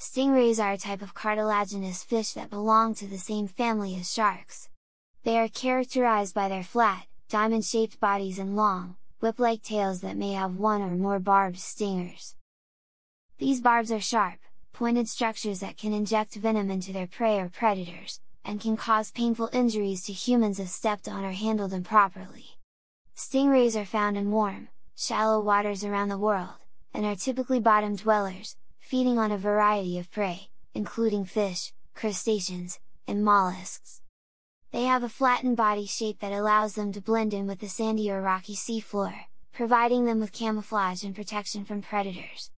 Stingrays are a type of cartilaginous fish that belong to the same family as sharks. They are characterized by their flat, diamond-shaped bodies and long, whip-like tails that may have one or more barbed stingers. These barbs are sharp, pointed structures that can inject venom into their prey or predators, and can cause painful injuries to humans if stepped on or handled improperly. Stingrays are found in warm, shallow waters around the world, and are typically bottom dwellers, feeding on a variety of prey, including fish, crustaceans, and mollusks. They have a flattened body shape that allows them to blend in with the sandy or rocky seafloor, providing them with camouflage and protection from predators.